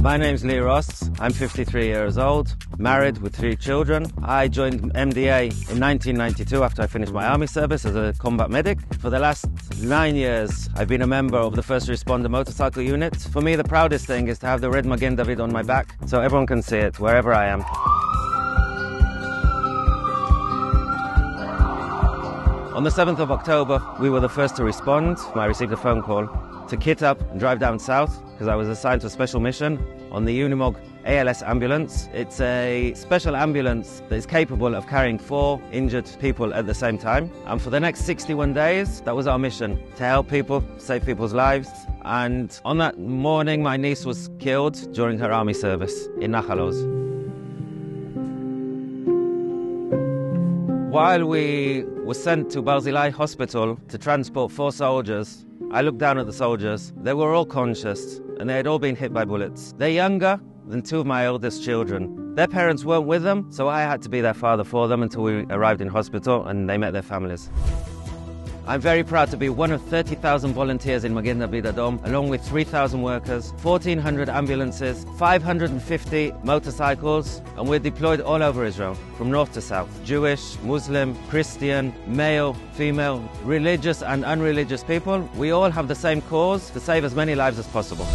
My name's Lee Ross. I'm 53 years old, married with three children. I joined MDA in 1992 after I finished my army service as a combat medic. For the last nine years, I've been a member of the first responder motorcycle unit. For me, the proudest thing is to have the red Magen David on my back so everyone can see it wherever I am. On the 7th of October, we were the first to respond. I received a phone call to kit up and drive down south because I was assigned to a special mission on the Unimog ALS ambulance. It's a special ambulance that is capable of carrying four injured people at the same time. And for the next 61 days, that was our mission to help people, save people's lives. And on that morning, my niece was killed during her army service in Nachal Oz. While we were sent to Barzilai Hospital to transport four soldiers, I looked down at the soldiers. They were all conscious and they had all been hit by bullets. They're younger than two of my oldest children. Their parents weren't with them, so I had to be their father for them until we arrived in hospital and they met their families. I'm very proud to be one of 30,000 volunteers in Magen David Adom, along with 3,000 workers, 1,400 ambulances, 550 motorcycles, and we're deployed all over Israel, from north to south. Jewish, Muslim, Christian, male, female, religious and unreligious people, we all have the same cause to save as many lives as possible.